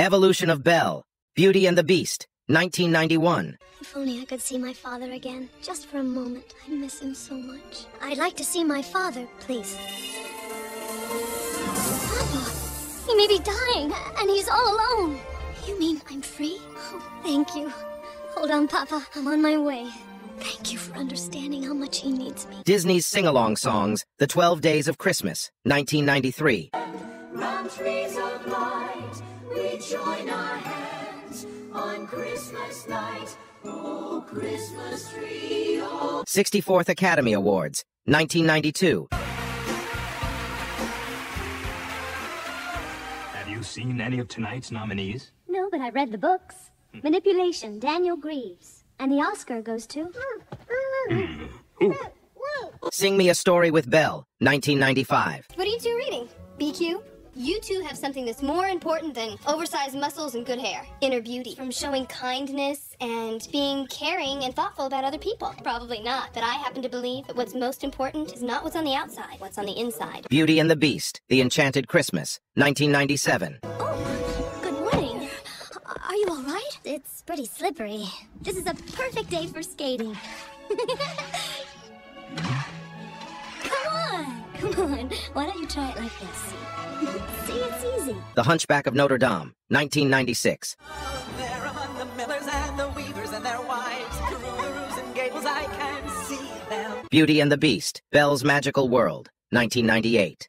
Evolution of Belle, Beauty and the Beast, 1991. If only I could see my father again, just for a moment. I miss him so much. I'd like to see my father, please. Papa, he may be dying, and he's all alone. You mean I'm free? Oh, thank you. Hold on, Papa. I'm on my way. Thank you for understanding how much he needs me. Disney's sing-along songs, The 12 Days of Christmas, 1993. Round trees of light, we join our hands on Christmas night. Oh, Christmas tree, oh. 64th Academy Awards, 1992. Have you seen any of tonight's nominees? No, but I read the books. Hmm. Manipulation, Daniel Greaves. And the Oscar goes to. Hmm. Sing Me a Story with Belle, 1995. What are you two reading? BQ? You two have something that's more important than oversized muscles and good hair. Inner beauty. From showing kindness and being caring and thoughtful about other people. Probably not, but I happen to believe that what's most important is not what's on the outside, what's on the inside. Beauty and the Beast, The Enchanted Christmas, 1997. Oh, Good morning. Are you all right? It's pretty slippery. This is a perfect day for skating. on. Why don't you try it like this? See, it's easy. The Hunchback of Notre Dame, 1996. There among the millers and the weavers and their wives, through the roofs and gables I can see them. Beauty and the Beast, Belle's Magical World, 1998.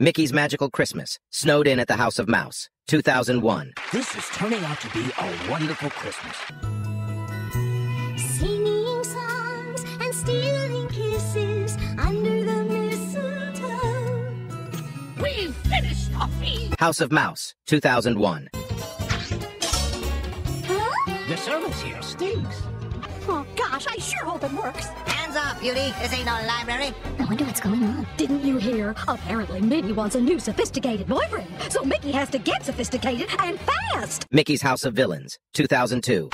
Mickey's Magical Christmas, Snowed In at the House of Mouse, 2001. This is turning out to be a wonderful Christmas. Singing songs and stealing kisses under the mistletoe. We've finished our feast. House of Mouse, 2001. Huh? The service here stinks. Oh gosh, I sure hope it works. Hands off, Beauty. This ain't no library. I wonder what's going on. Didn't you hear? Apparently Minnie wants a new sophisticated boyfriend. So Mickey has to get sophisticated and fast. Mickey's House of Villains, 2002.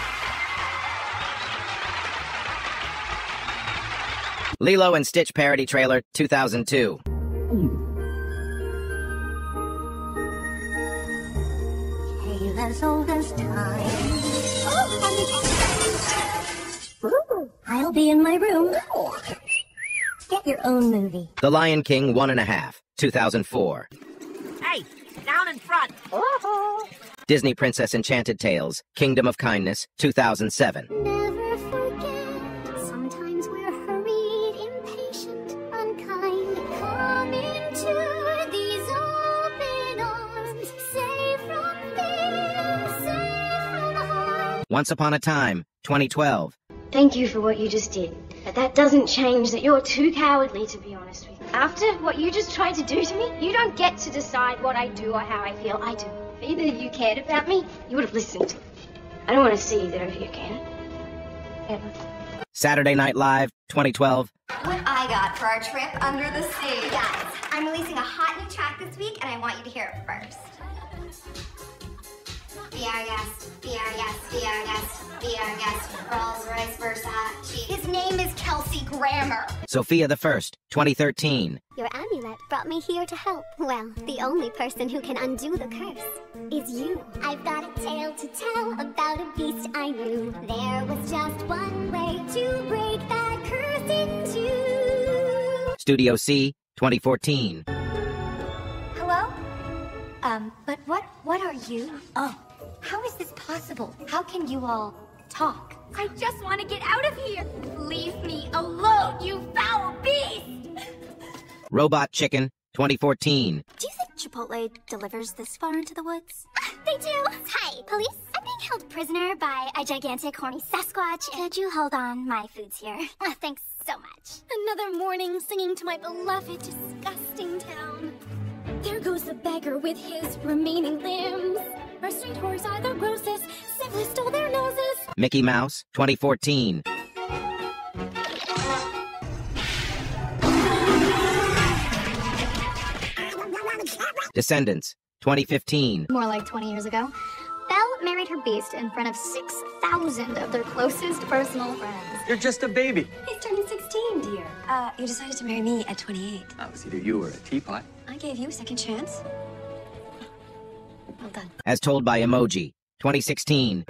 Lilo and Stitch parody trailer, 2002. Tale as old as time. Ooh, I'll be in my room. Get your own movie. The Lion King, One and a Half, 2004. Hey, down in front. Uh-huh. Disney Princess Enchanted Tales, Kingdom of Kindness, 2007. Never forget, sometimes we're hurried, impatient, unkind. Come into these open arms, safe from fear, safe from harm. Once Upon a Time, 2012. Thank you for what you just did. But that doesn't change that you're too cowardly, to be honest with you. After what you just tried to do to me, you don't get to decide what I do or how I feel. I do. If either of you cared about me, you would have listened. I don't want to see either of you again. Ever. Saturday Night Live, 2012. What I got for our trip under the sea. Guys, I'm releasing a hot new track this week, and I want you to hear it first. Our guest, be our guest, be our guest, be our guest. Rolls Royce Versace. His name is Kelsey Grammer. Sofia the First, 2013. Your amulet brought me here to help. Well, the only person who can undo the curse is you. I've got a tale to tell about a beast I knew. There was just one way to break that curse in two. Studio C, 2014. Hello? Um, but what what are you? Oh, how is this possible? How can you all talk? I just want to get out of here. Leave me alone, you foul beast! Robot Chicken, 2014. Do you think Chipotle delivers this far into the woods? They do. Hi, police. I'm being held prisoner by a gigantic horny Sasquatch. Could you hold on? My food's here. Ah, thanks so much. Another morning singing to my beloved, disgusting town. There goes the beggar with his remaining limbs. Our street whores are the grossest. Syphilis stole their noses. Mickey Mouse, 2014. Descendants, 2015. More like 20 years ago. Belle married her beast in front of 6,000 of their closest personal friends. You're just a baby. He's turning 16, dear. Uh, you decided to marry me at 28. I was either you or a teapot. I gave you a second chance. Well done. As told by Emoji, 2016.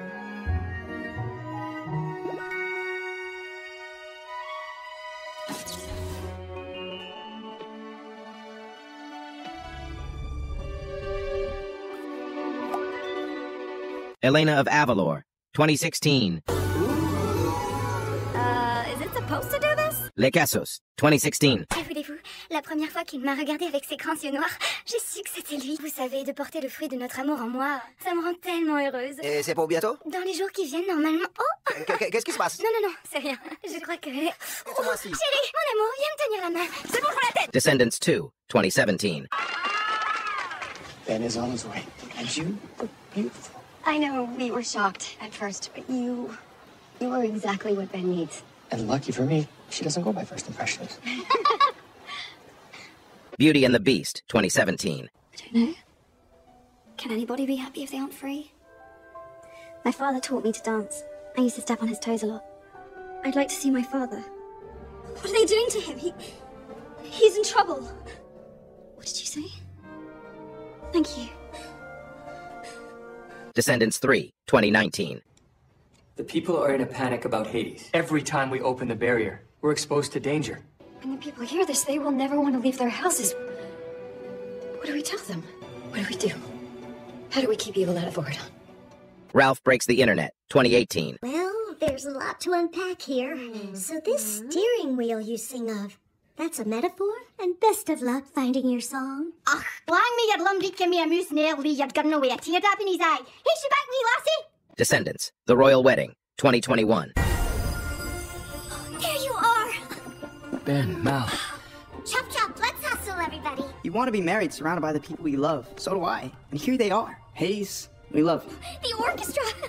Elena of Avalor, 2016. Uh, is it supposed to do this? Les Kassos, 2016. La première fois qu'il m'a regardé avec ses grands yeux noirs, j'ai su que c'était lui. Vous savez, de porter le fruit de notre amour en moi, ça me rend tellement heureuse. Et c'est pour bientôt? Dans les jours qui viennent, normalement. Oh Qu'est-ce qui se passe? Non, non, non, c'est rien. Je crois que. Oh, chérie, mon amour, viens me tenir la main. C'est bon pour la tête Descendants 2, 2017. Ben is on his way. And you look beautiful. I know we were shocked at first, but you. You are exactly what Ben needs. And lucky for me, she doesn't go by first impressions. Beauty and the Beast, 2017. I don't know. Can anybody be happy if they aren't free? My father taught me to dance. I used to step on his toes a lot. I'd like to see my father. What are they doing to him? He. He's in trouble. What did you say? Thank you. Descendants 3, 2019. The people are in a panic about Hades. Every time we open the barrier, we're exposed to danger. When the people hear this, they will never want to leave their houses. What do we tell them? What do we do? How do we keep evil out of Auradon? Ralph Breaks the Internet, 2018. Well, there's a lot to unpack here. Mm-hmm. So this mm-hmm. steering wheel you sing of, that's a metaphor? And best of luck finding your song. Ach, lang me had lumdy Kimmy a moose nail Lee had gotten away a teardrop in his eye. He should back me, lassie! Descendants, The Royal Wedding, 2021. Ben, Mal. Chop chop, let's hustle, everybody. You want to be married surrounded by the people you love. So do I. And here they are. Hayes, we love you. The orchestra, the swans, the